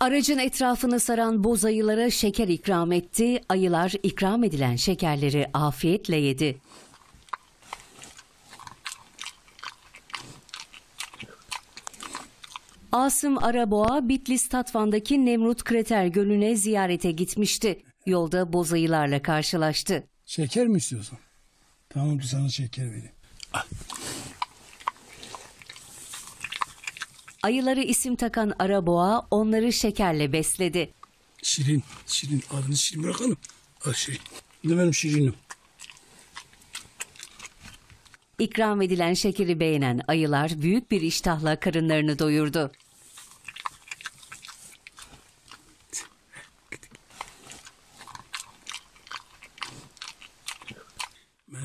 Aracın etrafını saran boz ayılara şeker ikram etti. Ayılar ikram edilen şekerleri afiyetle yedi. Asım Araboğa, Bitlis Tatvan'daki Nemrut Krater Gölü'ne ziyarete gitmişti. Yolda boz ayılarla karşılaştı. Şeker mi istiyorsun? Tamam sana şeker vereyim. Ayıları isim takan Araboğa onları şekerle besledi. Şirin, Şirin. Adını Şirin bırakalım. Al Şirin. Bu da benim Şirin'im. İkram edilen şekeri beğenen ayılar büyük bir iştahla karınlarını doyurdu.